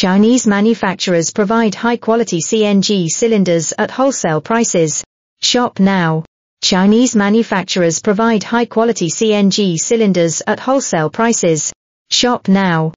Chinese manufacturers provide high-quality CNG cylinders at wholesale prices. Shop now. Chinese manufacturers provide high-quality CNG cylinders at wholesale prices. Shop now.